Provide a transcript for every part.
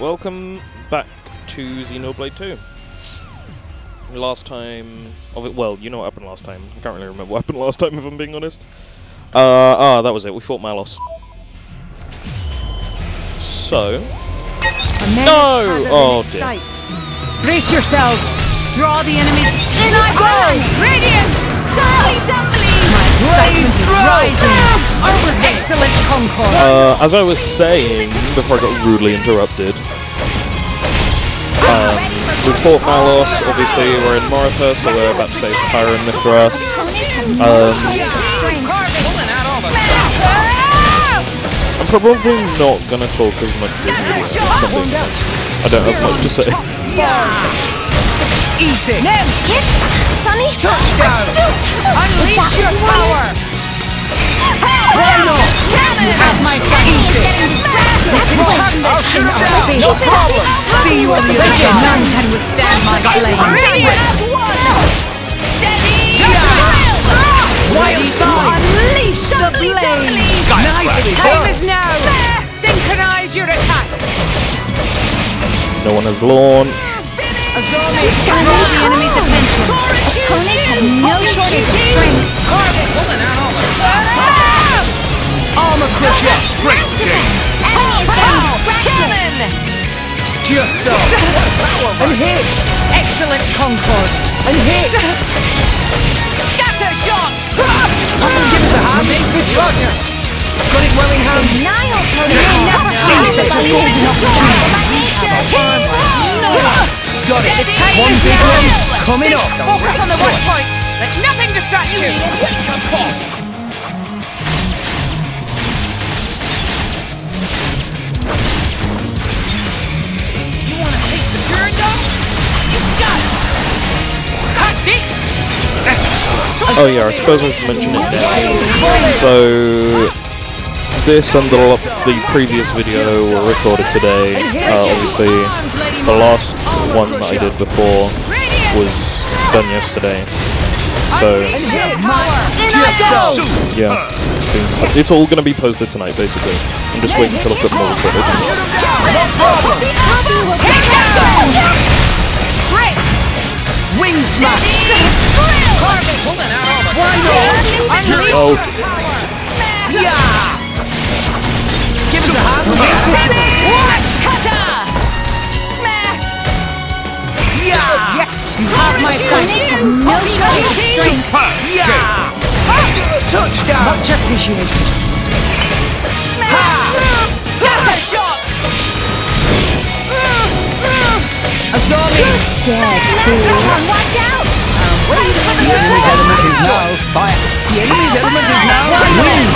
Welcome back to Xenoblade 2. Last time of it, well, you know what happened last time. I can't really remember what happened last time, if I'm being honest. Uh, ah, that was it. We fought Malos. So, no! Oh dear. Brace yourselves. Draw the enemy. In I go! Radiance! Dolly Dumbly! Excitement is rising. Over excellent concord. Uh, as I was saying before I got rudely interrupted, um, we fought Malos. Obviously, we're in Morytha, so we're about to save Pyra and Mythra. Um, I'm probably not gonna talk as much as you. I don't have much to say. Eat it! No! Get Touchdown! Unleash your power. This shoot thing it out. down! No problem! See you on the other None can withstand my flame. Radiance! Steady! Wild side! Unleash the blade. blade! Nicely Time is now. Synchronize your attacks. No one has launched. Azami! Draw the enemy's attention. Opponents have no shortage of strength. Armor crusher! Great Enemy is getting distracted! Just so! And hit! Excellent concord. And hit! Scatter shot! Give us a hand! Make the Roger! Got it well in hand! Nile. Got it! One big one coming up! Focus on the work point. Let nothing distract you. You Oh yeah, I suppose I should mention it now. So, this and the, the previous video were recorded today. Uh, obviously, the last one that I did before was done yesterday. So, so! yeah. It's all going to be posted tonight, basically. I'm just waiting until I've got more recorded. Wing smash! Oh, Yeah! Give us a hand! Yeah! Yes, you have my blessing. No of strength. Yeah! Touchdown! Much appreciated. Scatter shot! Azami! Dead fool. Watch out! Um, the enemy's element is now fire. The enemy's element is now wind.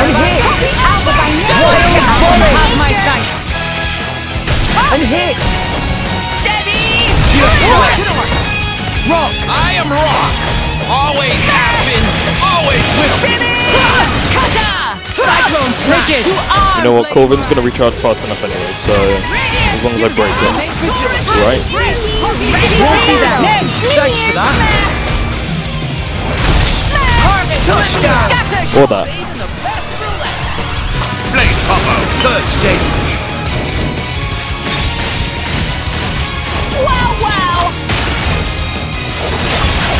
And hit! Alpha by Wild volley! Have my thanks. And hit! Steady! Just so! Rock! I am Rock. Always have been. Always will. Cutter! Cyclone Rigid. you know what? Corvin's going to recharge fast enough anyway, so as long as I break them. Right? Won't be there. Thanks for that. Touchdown! Or that. Blade combo. Third stage. Wow, wow!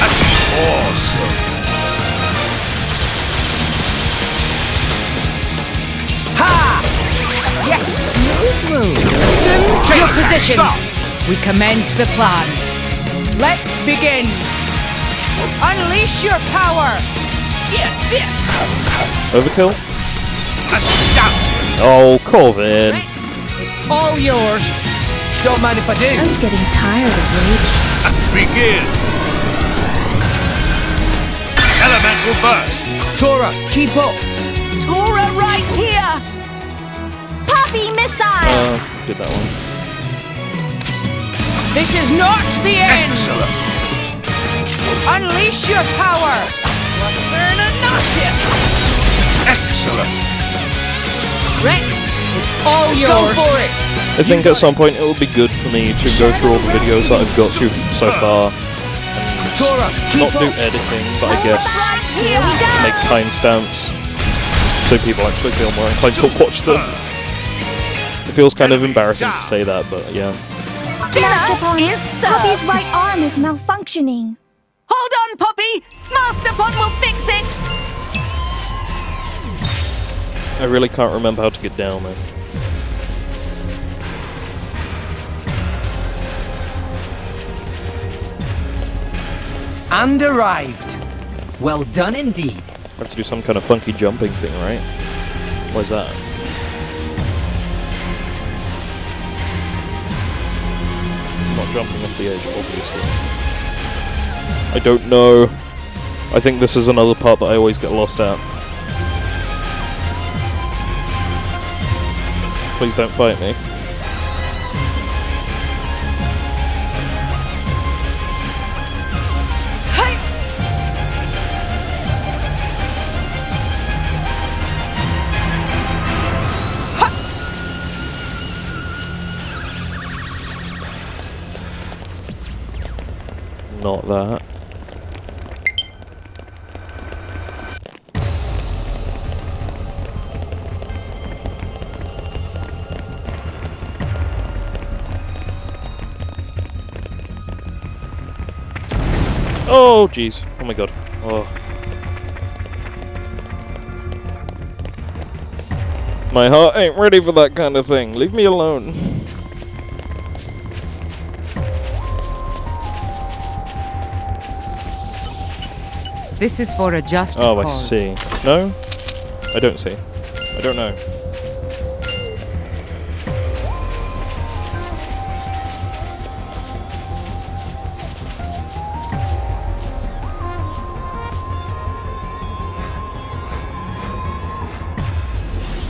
That's awesome. Yes. Assume your positions. We commence the plan. Let's begin. Unleash your power. Get this. Overkill? Astounding. Oh, Corvin. Rex, it's all yours. Don't mind if I do. I was getting tired of waiting. Let's begin. Elemental burst. Tora, keep up. Tora right here! Poppi missile! Uh, did that one. This is not the end. Excellent. Unleash your power. Lacerna Noctis. Excellent. Rex, it's all Go yours. for it. I think at some point it will be good for me to go through all the videos that I've got through so far. Tora, Not do editing, but I guess Right here we make timestamps so people actually feel more inclined to watch them. It feels kind of embarrassing to say that, but yeah. Master Pon, is served. Poppi's right arm is malfunctioning. Hold on, Poppy! Master Pon will fix it! I really can't remember how to get down there. And arrived. Well done indeed. I have to do some kind of funky jumping thing, right? What's that? Not jumping off the edge, obviously. I don't know. I think this is another part that I always get lost at. Please don't fight me. Not that. Oh, jeez. Oh my god. Oh. My heart ain't ready for that kind of thing. Leave me alone. This is for a just Oh, I see. No? I don't see. I don't know.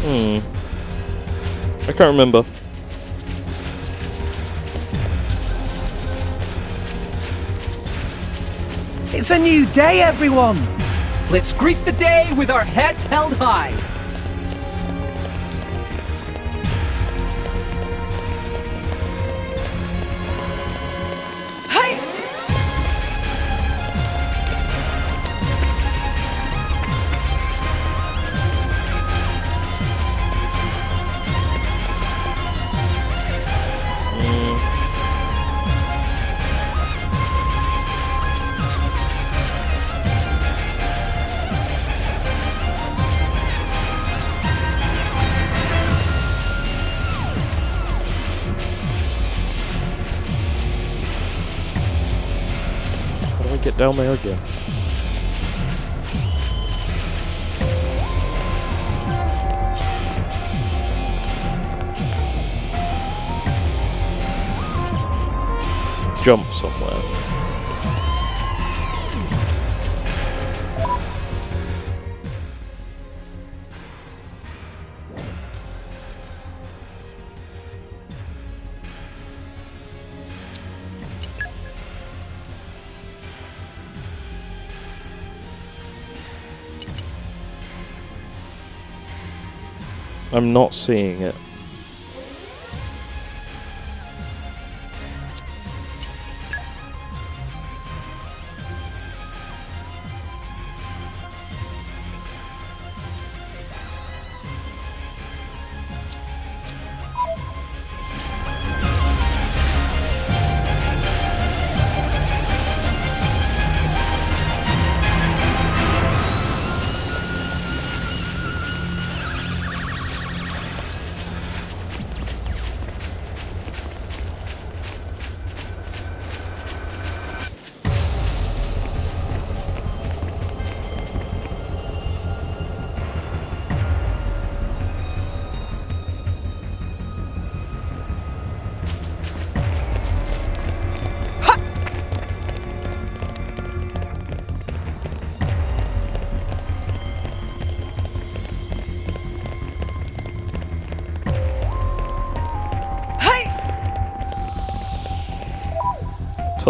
Hmm. I can't remember. It's a new day, everyone. Let's greet the day with our heads held high. Get down there again? Jump somewhere. I'm not seeing it.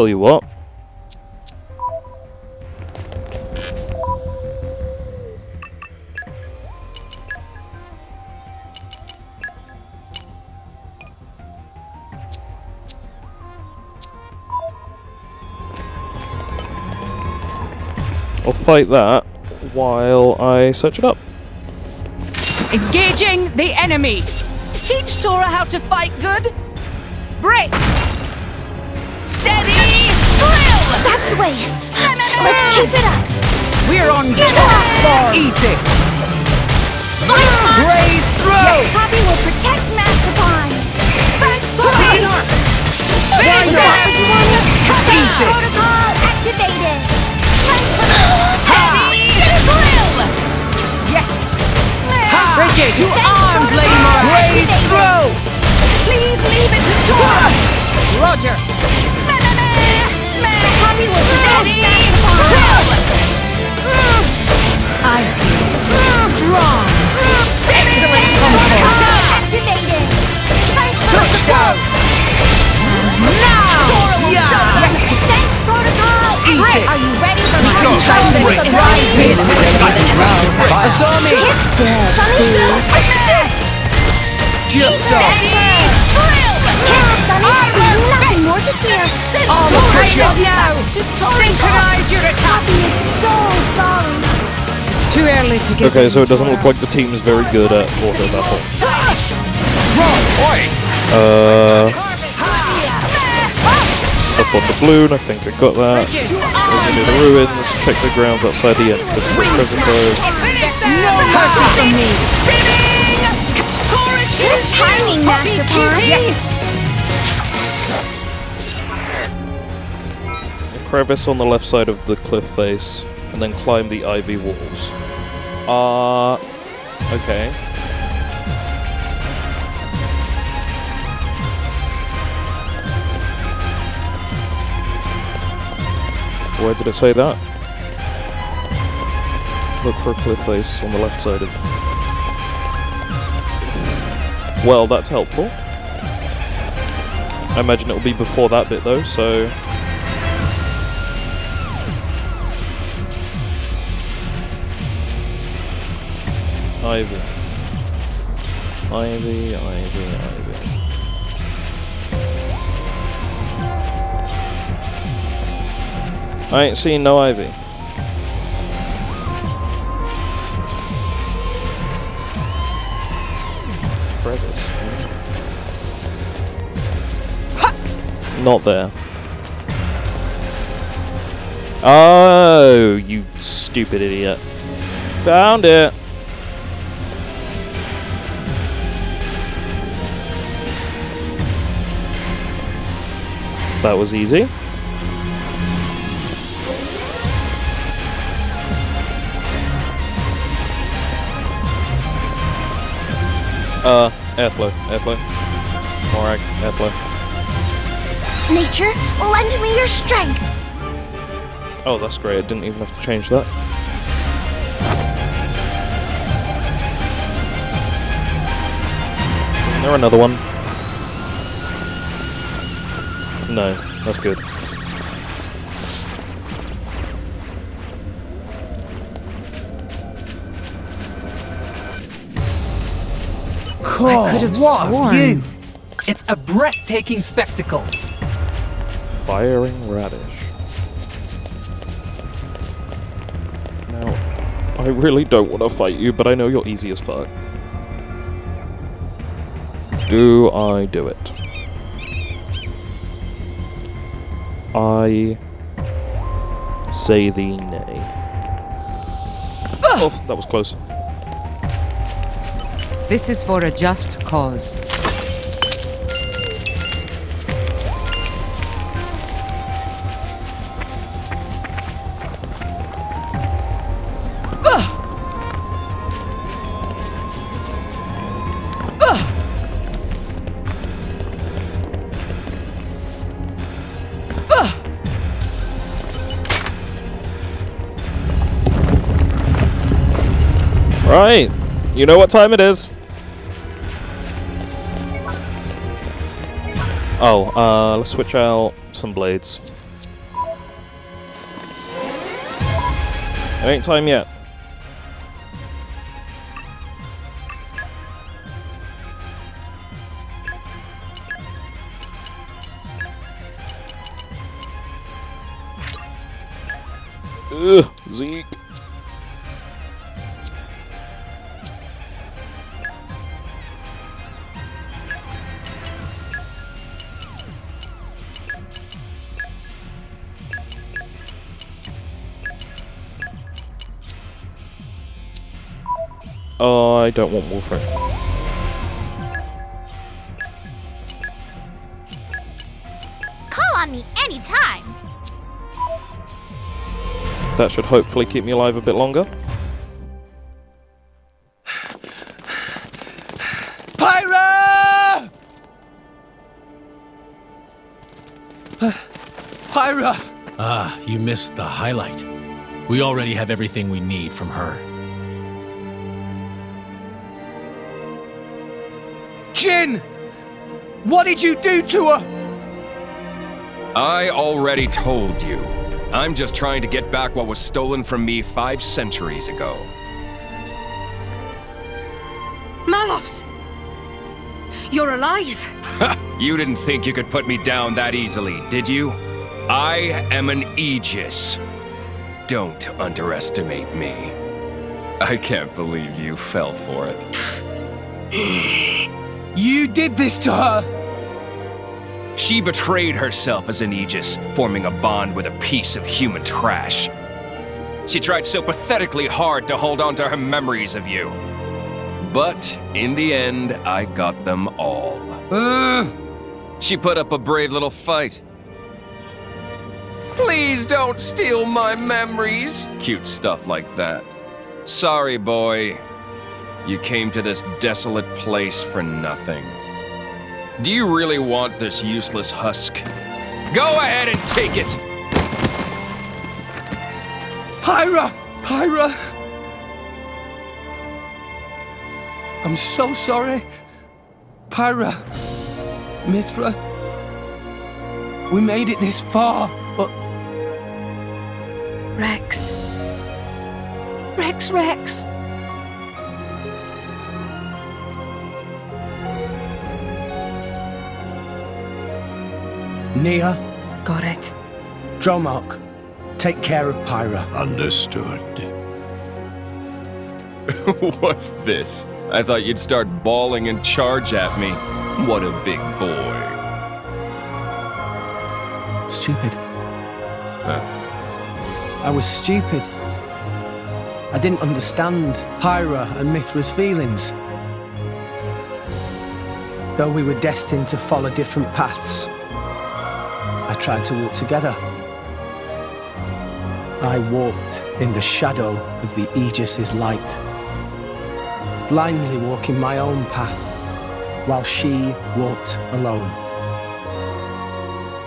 Tell you what. I'll fight that while I search it up. Engaging the enemy! Teach Tora how to fight good. Way. Let's keep it up. We're on top it! form. Eat it! Brave throw. Poppi will protect Master Pond. Why not? Eat it! Protocol activated. Thanks for the... Steady! Drill! Yes! Brighid, to arms, Lady Morag. Brave throw! Please leave it to Tora! Roger! Just so. Steady! Drill! Carol, Sunny. Nothing more to fear. Send All the time is now! to Synchronize your attack! Poppi is so sorry. It's too early to give Okay, so it doesn't look like the team is very good at water battle. Uh, up on the balloon, I think I got that. Brighid! Into the ruins, check the grounds outside the entrance for present bird. No Perfect mercy from me! Spinning! Tora choose timing, Master Pond. Yes! Crevice on the left side of the cliff face, and then climb the ivy walls. Uh, okay. Where did it say that? Look for a cliff face on the left side of. Well, that's helpful. I imagine it'll be before that bit though, so. Ivy. Ivy, Ivy, Ivy. I ain't seen no Ivy. Crevice. Not there. Oh, you stupid idiot. Found it. That was easy. Uh, airflow, airflow. Morag, airflow. Nature, lend me your strength. Oh, that's great. I didn't even have to change that. Isn't there another one? No, that's good. I could have what a sworn- view. It's a breathtaking spectacle. Firing radish. Now, I really don't want to fight you, but I know you're easy as fuck. Do I do it? I say the nay. Ah! Oh, that was close. This is for a just cause. You know what time it is. Oh, uh, let's switch out some blades. It ain't time yet. Ugh, Zeke. I don't want Wolfram. Call on me anytime. That should hopefully keep me alive a bit longer. Pyra! Pyra! Ah, you missed the highlight. We already have everything we need from her. Jin! What did you do to her? I already told you. I'm just trying to get back what was stolen from me five centuries ago. Malos! You're alive! You didn't think you could put me down that easily, did you? I am an Aegis. Don't underestimate me. I can't believe you fell for it. You did this to her! She betrayed herself as an Aegis, forming a bond with a piece of human trash. She tried so pathetically hard to hold on to her memories of you. But in the end, I got them all. Ugh. She put up a brave little fight. Please don't steal my memories. Cute stuff like that. Sorry, boy. You came to this desolate place for nothing. Do you really want this useless husk? Go ahead and take it! Pyra! Pyra! I'm so sorry. Pyra. Mythra. We made it this far, but Rex. Rex, Rex! Nia, Got it. Dromarch, take care of Pyra. Understood. What's this? I thought you'd start bawling and charge at me. What a big boy. Stupid. I was stupid. I didn't understand Pyra and Mythra's feelings. Though we were destined to follow different paths, I tried to walk together. I walked in the shadow of the Aegis's light, blindly walking my own path, while she walked alone.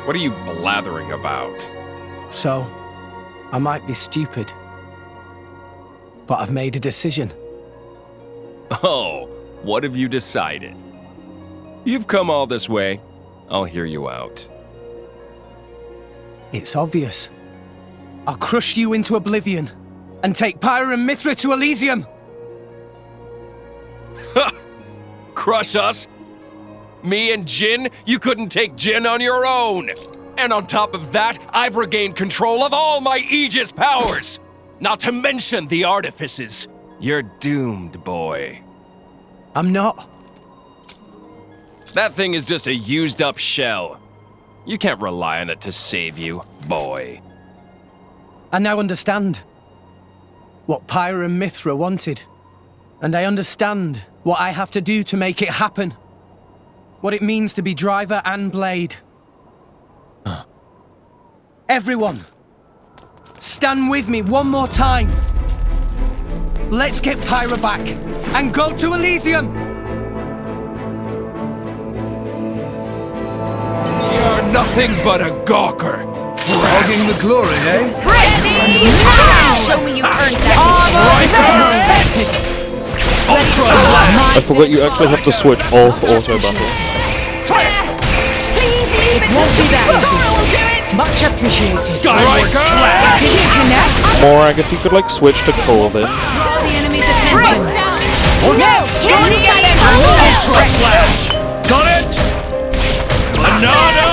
What are you blathering about? So, I might be stupid, but I've made a decision. Oh, what have you decided? You've come all this way. I'll hear you out. It's obvious. I'll crush you into oblivion and take Pyra and Mythra to Elysium. Crush us? Me and Jin? You couldn't take Jin on your own! And on top of that, I've regained control of all my Aegis powers! Not to mention the artifices. You're doomed, boy. I'm not. That thing is just a used up shell. You can't rely on it to save you, boy. I now understand what Pyra and Mythra wanted. And I understand what I have to do to make it happen. What it means to be driver and blade. Everyone, stand with me one more time. Let's get Pyra back and go to Elysium. Nothing but a gawker. Hogging the glory, eh? Show me you earned that. I forgot you actually have to switch off auto battle. Please leave it won't to be that Dora easy. will do it! Much appreciated. Striker! Did you connect? Morag, if you could like switch to Corvin. Draw the enemy's attention. No, can you get it? Got it! Anado Astapon! Ether Anchor!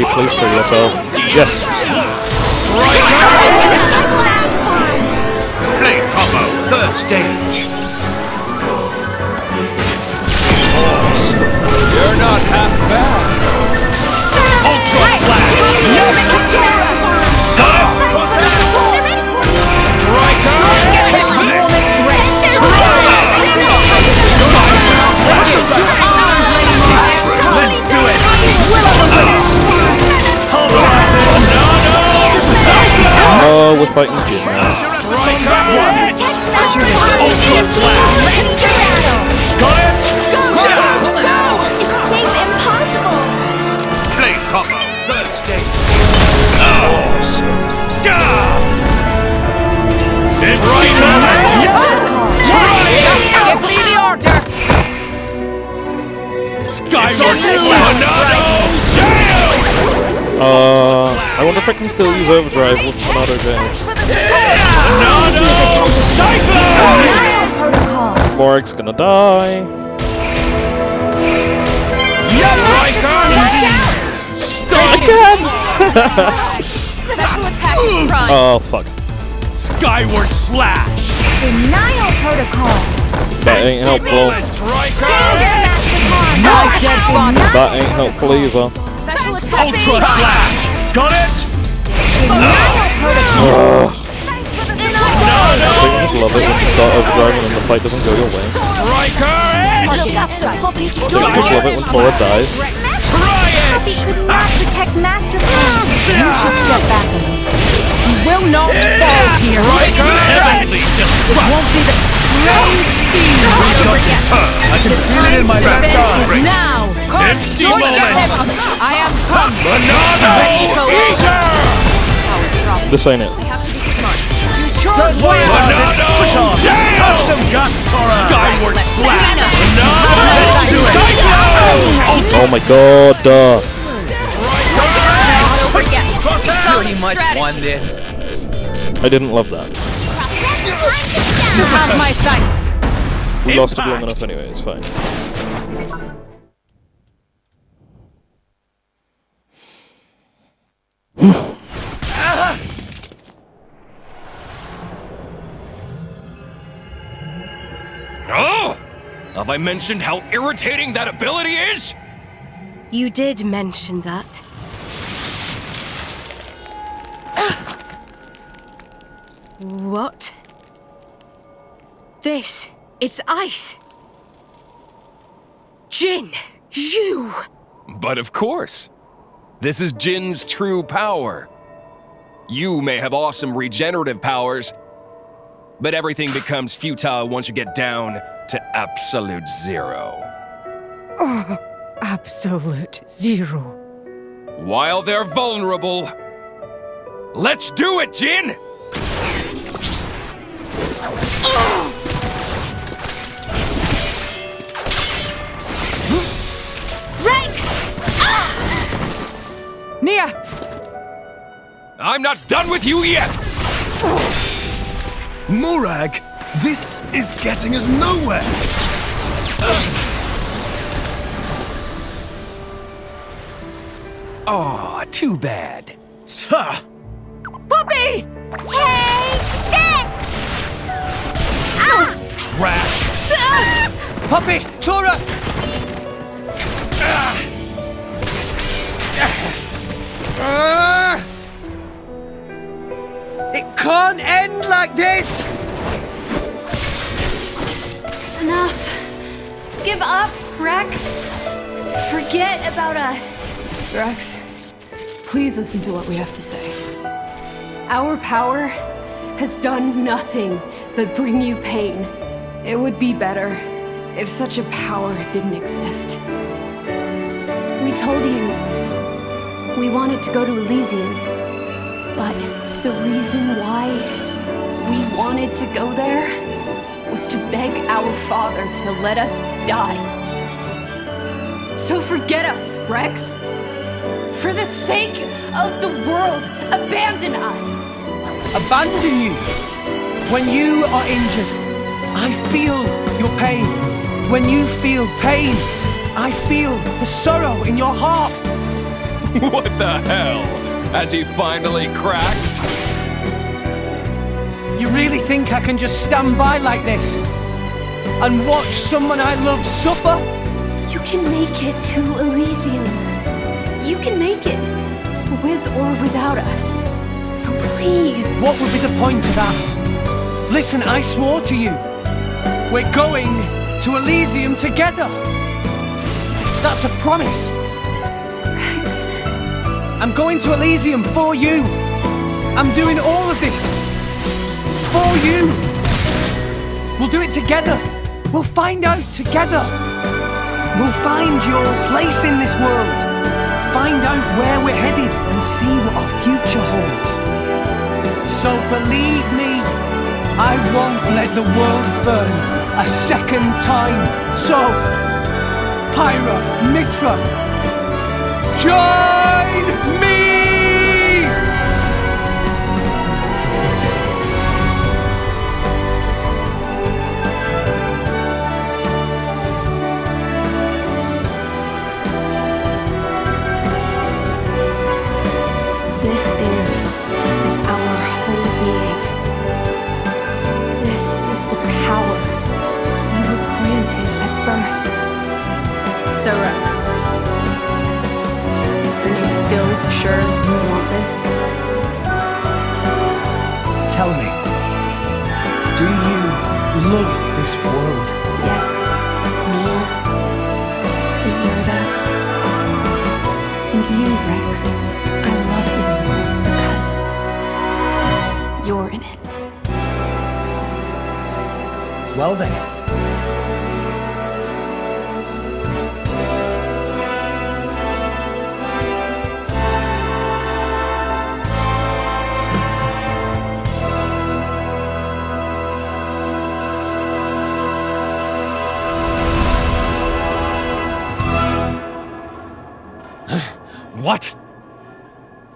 Randy, please free yourself. Yes. Blade combo. Third stage. You're not half we're fighting Jin now. Ultra slash. Got it. Escape impossible! Blade combo. Third stage. Awesome. Give me the order! Skyward Monado Jam! Uh, I wonder if I can still use Overdrive with Monado James. Monado Cyclone! Protocol. Morg's gonna die. Special attack prime. Oh, fuck. Skyward Slash! Denial protocol. That ain't helpful. Danger Mastercon. My. That ain't helpful either. Special attack. Ultra Slash! Got it? Denial protocol. Thanks for the I just love it when you start overdriving and the fight doesn't go your way. Striker Edge! I just love it when Laura dies. Happy could not protect You should get back on him. You will not fall here. Heavenly Won't be the I can feel it in my back event is now. Come, Empty moment. I am come. Monado This ain't it. Chose one. Monado Jam! Have some guts, Tora! Skyward Slash! Oh my god. Uh, Pretty much won this. I didn't love that. You have my sights. We lost it long enough anyway, it's fine. Oh! Have I mentioned how irritating that ability is? You did mention that. what? This it's ice. Jin, you! But of course. This is Jin's true power. You may have awesome regenerative powers, but everything becomes futile once you get down to absolute zero. Oh, Absolute zero. While they're vulnerable, let's do it, Jin! Nia, I'm not done with you yet! Morag, this is getting us nowhere! Aw, too bad. Tuh! Take this! Ah! Trash! Ah! Puppy! Tora! Ah! Ah! It can't end like this! Enough. Give up, Rex. Forget about us. Rex, please listen to what we have to say. Our power has done nothing but bring you pain. It would be better if such a power didn't exist. We told you we wanted to go to Elysium, but the reason why we wanted to go there was to beg our father to let us die. So forget us, Rex. For the sake of the world, abandon us. Abandon you! When you are injured, I feel your pain. When you feel pain, I feel the sorrow in your heart. what the hell? Has he finally cracked? You really think I can just stand by like this and watch someone I love suffer? You can make it to Elysium. You can make it, with or without us. So please. What would be the point of that? Listen, I swore to you. We're going to Elysium together. That's a promise. I'm going to Elysium for you. I'm doing all of this for you. We'll do it together. We'll find out together. We'll find your place in this world. Find out where we're headed and see what our future holds. So believe me, I won't let the world burn a second time. So, Pyra, Mythra, join me! This is our whole being. This is the power we were granted at birth. So, Rex, are you still sure you want this? Tell me, do you love this world? Yes, Mia, Deserta, and you, Rex. I love this world because you're in it. Well then. What?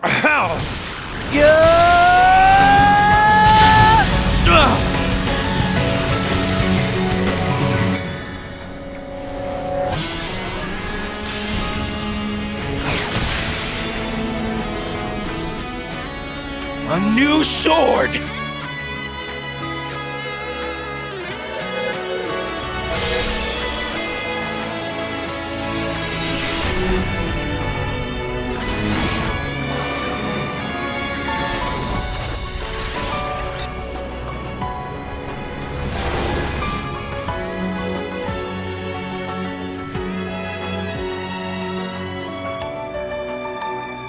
How? A new sword!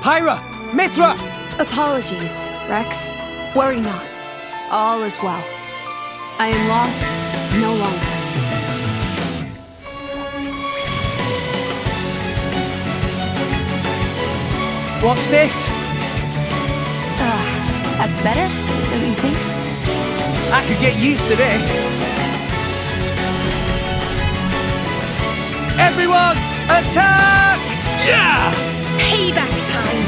Pyra! Mythra! Apologies, Rex. Worry not. All is well. I am lost no longer. What's this? Ah, that's better, don't you think? I could get used to this. Everyone, attack! Yeah! Payback time!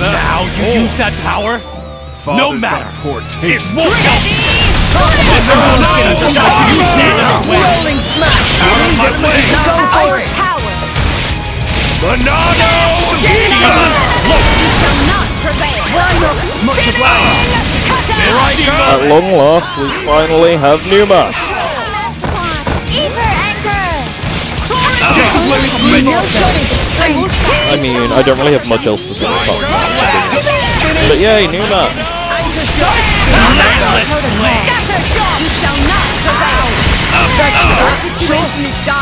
Now you use that power? no matter. Poor It taste. won't help. Everyone's gonna decide to stand in our way. Rolling smash! Out of my way. Go for it! Power! Banana! Shall not prevail! Much obliged! At long last, we finally have Pneuma. Ether Anchor! This is where it blew I mean, I don't really have much else to say apart from that. But yay, Pneuma! Scatter shot! You shall not prevail! Our situation is dire, Rex.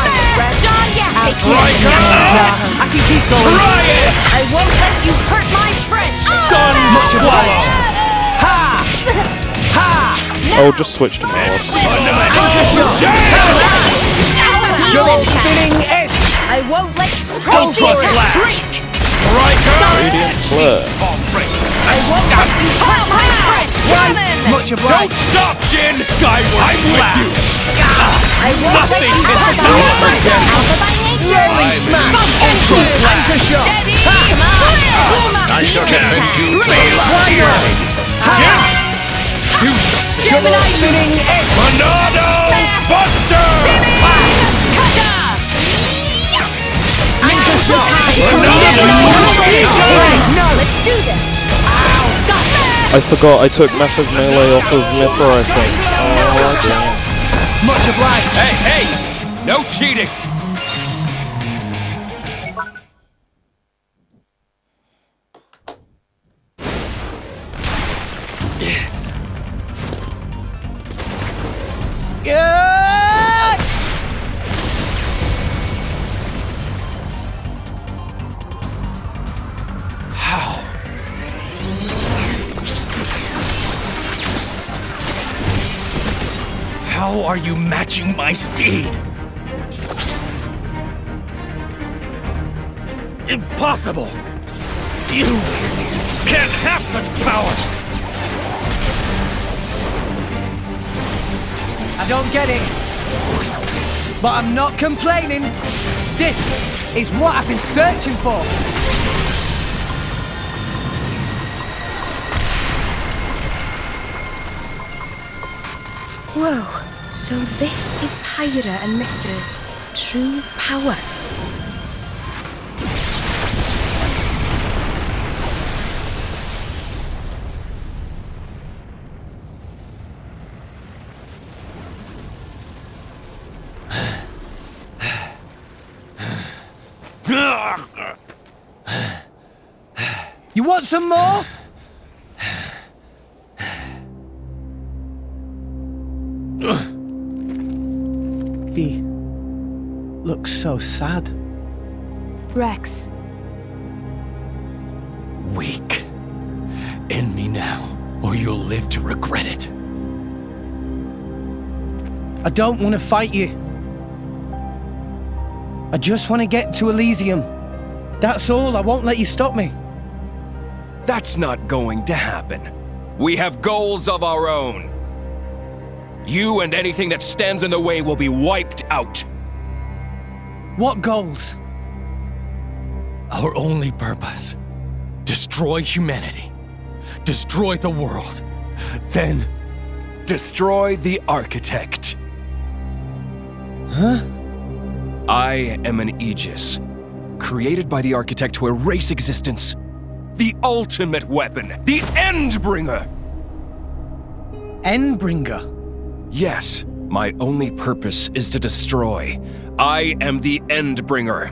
Done yet! I I can keep going. Try it! I won't let you hurt my friends! Stun ah! swallow! Ha! Ha! Oh, just switch to Mars. Double spinning edge! I won't let Ultra Slap! Striker! Radiant Flare. I won't let you hurt my friends! One! Much Don't stop, Jin! Skyward I'm slap. with you! Nothing can stop us. Rolling smash! Ultra slap. Steady! Come on! I shall defend you to the last. Do something! Gemini spinning X! Monado Buster! Ninja shot! Now let's do this! I forgot I took massive melee off of Mythra, I think. Oh, okay. Much obliged. Hey, hey! No cheating! Matching my speed? Impossible! You can't have such power! I don't get it. But I'm not complaining. This is what I've been searching for. Whoa, so this is Pyra and Mythra's true power. You want some more? Sad. Rex, Weak. End me now, or you'll live to regret it. I don't want to fight you. I just want to get to Elysium. That's all. I won't let you stop me. That's not going to happen. We have goals of our own. You and anything that stands in the way will be wiped out. What goals? Our only purpose destroy humanity, destroy the world, then Destroy the architect. Huh? I am an Aegis, created by the architect to erase existence. The ultimate weapon, the Endbringer. Endbringer. Yes, my only purpose is to destroy. I am the Endbringer.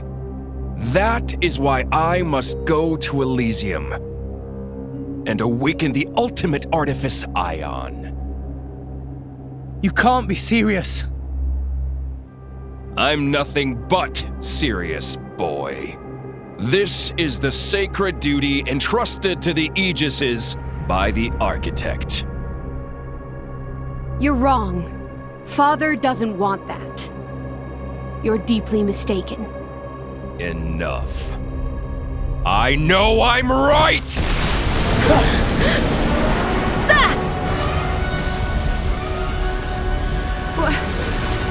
That is why I must go to Elysium and awaken the ultimate artifice Aion. You can't be serious. I'm nothing but serious, boy. This is the sacred duty entrusted to the Aegises by the architect. you're wrong. Father doesn't want that. You're deeply mistaken. Enough. I know I'm right!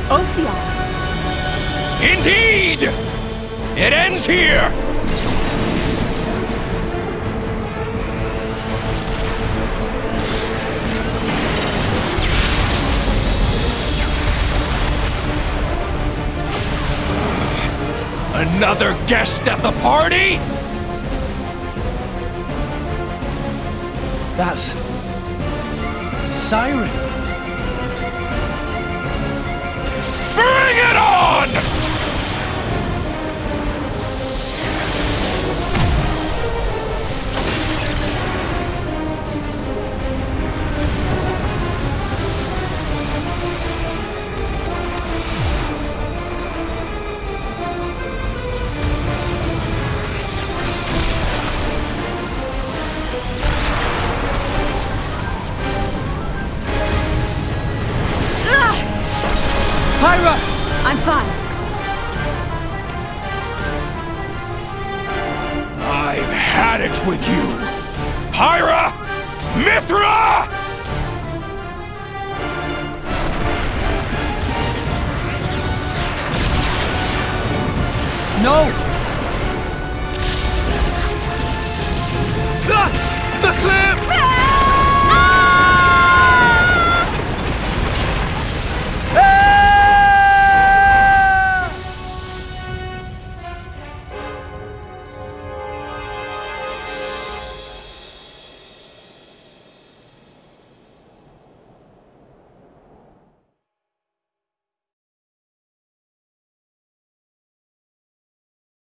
Ophion, Indeed! It ends here! Another guest at the party? That's. Siren.